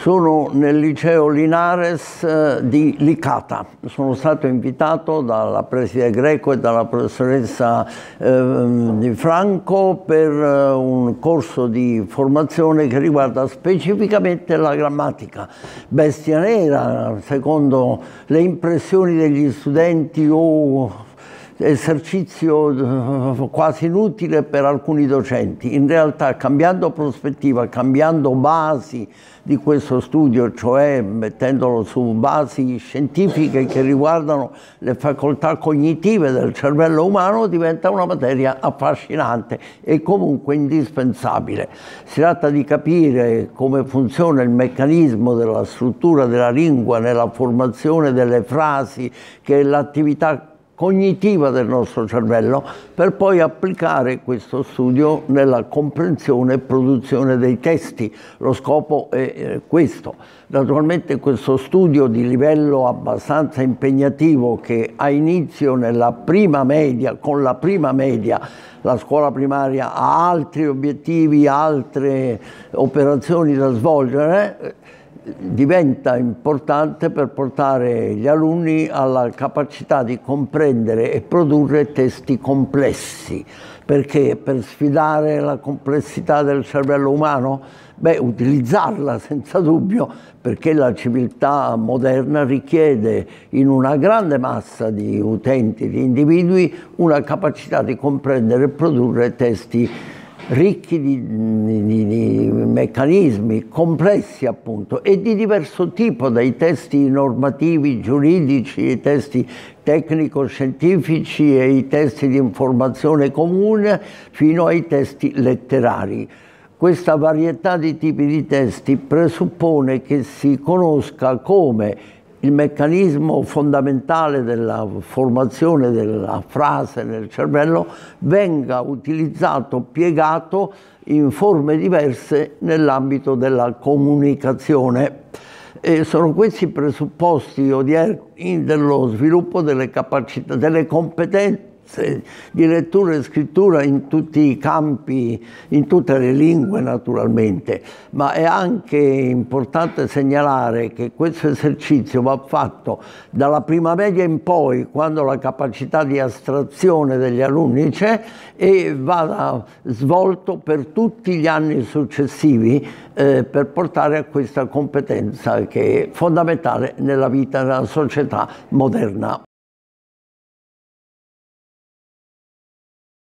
Sono nel liceo Linares eh, di Licata. Sono stato invitato dalla preside Greco e dalla professoressa eh, Di Franco per eh, un corso di formazione che riguarda specificamente la grammatica. Bestia nera, secondo le impressioni degli studenti o esercizio eh, quasi inutile per alcuni docenti. In realtà cambiando prospettiva, cambiando basi di questo studio, cioè mettendolo su basi scientifiche che riguardano le facoltà cognitive del cervello umano, diventa una materia affascinante e comunque indispensabile. Si tratta di capire come funziona il meccanismo della struttura della lingua nella formazione delle frasi, che è l'attività cognitiva del nostro cervello per poi applicare questo studio nella comprensione e produzione dei testi. Lo scopo è questo. Naturalmente questo studio di livello abbastanza impegnativo che ha inizio nella prima media, con la prima media, la scuola primaria ha altri obiettivi, altre operazioni da svolgere, diventa importante per portare gli alunni alla capacità di comprendere e produrre testi complessi. Perché? Per sfidare la complessità del cervello umano? Beh, utilizzarla senza dubbio, perché la civiltà moderna richiede in una grande massa di utenti, di individui, una capacità di comprendere e produrre testi ricchi di, di, di, meccanismi complessi appunto e di diverso tipo, dai testi normativi giuridici, ai testi tecnico-scientifici e ai testi di informazione comune fino ai testi letterari. Questa varietà di tipi di testi presuppone che si conosca come il meccanismo fondamentale della formazione della frase nel cervello venga utilizzato, piegato in forme diverse nell'ambito della comunicazione. E sono questi i presupposti odierni dello sviluppo delle capacità, delle competenze di lettura e scrittura in tutti i campi, in tutte le lingue naturalmente, ma è anche importante segnalare che questo esercizio va fatto dalla prima media in poi, quando la capacità di astrazione degli alunni c'è, e va svolto per tutti gli anni successivi eh, per portare a questa competenza che è fondamentale nella vita della società moderna.